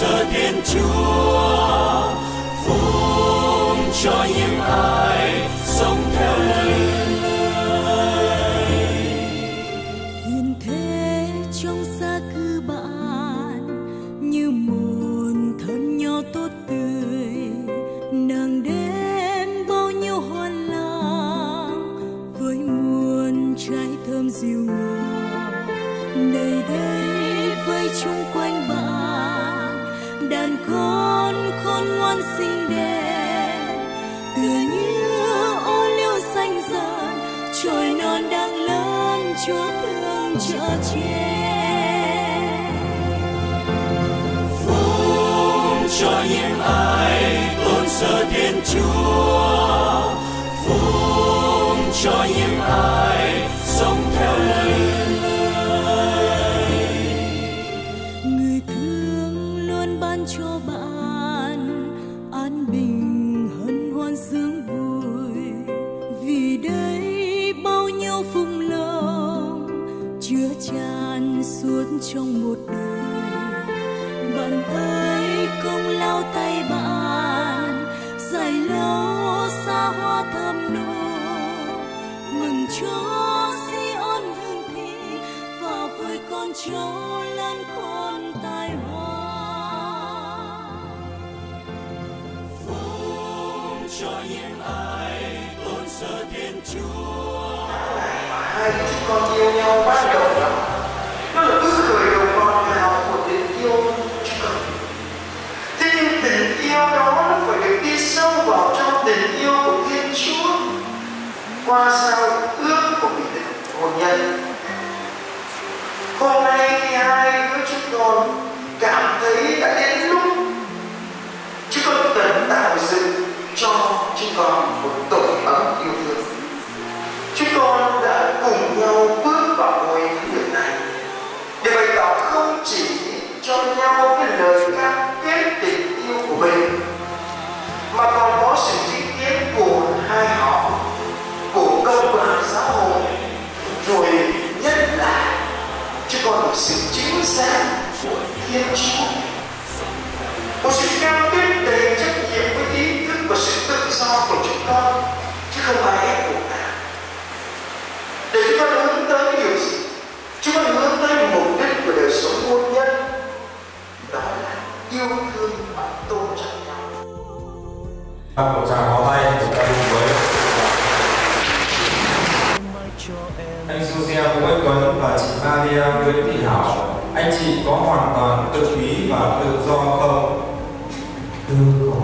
Sơ thiên chúa phúc cho những ai sống cho những ai tôn sơ thiên chúa. Phúc cho những ai sống theo lời người thương luôn ban cho bạn an bình. Chúa cho si ơn thi và vui con Chúa lan con tài hoa Phúc cho những ai tôn sơ thiên chúa. Hai chúng con yêu nhau bắt đầu lòng con cảm thấy đã đến lúc chứ con cần tạo dựng cho chúng con một tổ ấm yêu thương. Chúng con đã cùng nhau bước vào ngôi thánh đường này. Để bày tỏ không chỉ cho nhau cái lời cam kết tình yêu của mình, mà còn có sự chứng kiến của hai họ, của công đoàn xã hội, rồi nhất là chứ con một sự chính xác của thiên chúa một sự cam kết đầy trách nhiệm với ý thức và sự tự do của chúng con, chứ không ai ép buộc nào để chúng ta hướng tới điều gì? Chúng ta hướng tới mục đích của đời sống hôn nhân. Đó là yêu thương và tôn trọng nhau. Và một tràng pháo tay, chúng ta cùng với anh Susia Nguyễn Tuấn và chị Maria Nguyễn Thị Hảo anh chị có hoàn toàn tự ý và tự do không? Thưa có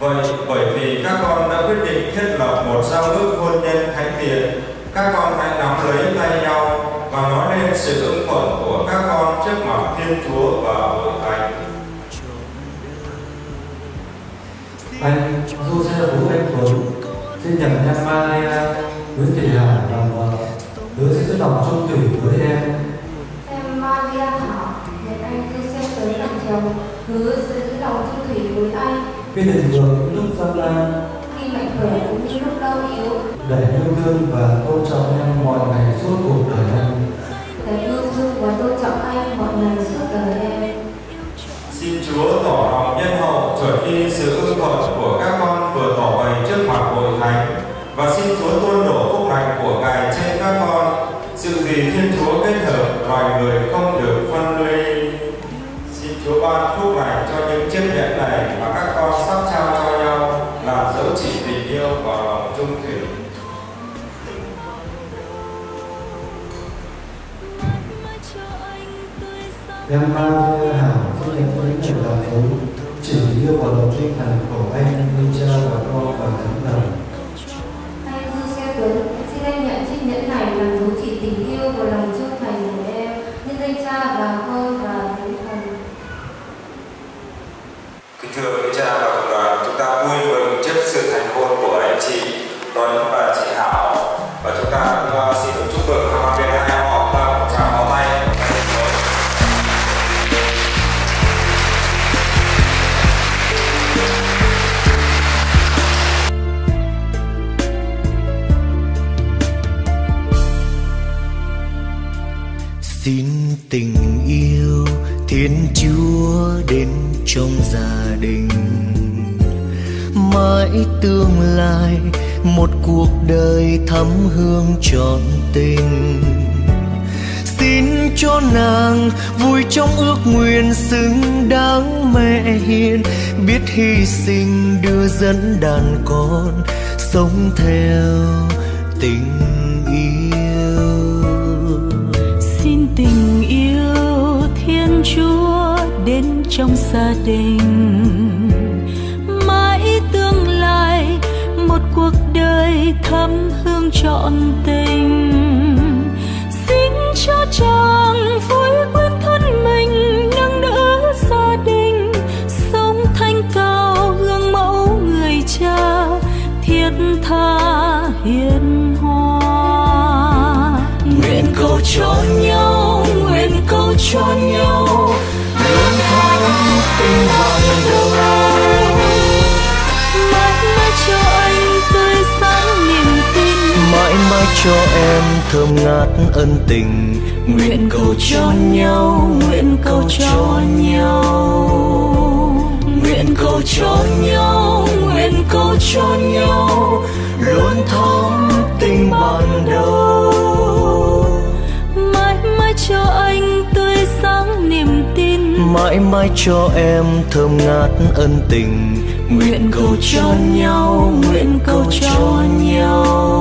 Vậy bởi vì các con đã quyết định thiết lập một giao ước hôn nhân thánh thiện, các con hãy nắm lấy tay nhau và nói lên sự ưng thuận của các con trước mặt Thiên Chúa và hội thánh. anh Jose Vũ Anh Tuấn xin nhận Maria Nguyễn Thị Hà vợ hứa sẽ giữ lòng trung thủy với em. Em Maria Thảo, nhận anh cư xe tới làm chồng, hứa sẽ giữ lòng trung thủy với anh, khi định vượng những lúc gian nan. Khi mạnh khỏe cũng như lúc đau yếu, để yêu thương và tôn trọng em mọi ngày suốt cuộc đời em. Để yêu thương và tôn trọng anh mọi ngày suốt đời em. Xin Chúa tỏ lòng nhân hậu trở đi sự ưng thuận em Maria Hảo xin nhận những ngày làm vốn chỉ yêu vào lòng tinh thần của anh như cha và con và thánh thần Anh Xe Tuấn, xin anh nhận chiếc nhẫn này làm dấu chỉ tình yêu và lòng trung thành của em, nhân danh cha và con và thánh thần. Kính thưa quý cha và xin tình yêu thiên chúa đến trong gia đình. Mãi tương lai, một cuộc đời thắm hương trọn tình. Xin cho nàng vui trong ước nguyện xứng đáng mẹ hiền. Biết hy sinh đưa dẫn đàn con, sống theo tình trong gia đình. Mãi tương lai một cuộc đời thắm hương trọn tình. Cho em thơm ngát ân tình. Nguyện cầu cho nhau, nguyện cầu cho nhau. Nguyện cầu cho nhau, nguyện cầu cho nhau. Luôn thắm tình ban đầu. mãi cho em thơm ngát ân tình. Nguyện cầu cho nhau, nguyện cầu cho nhau.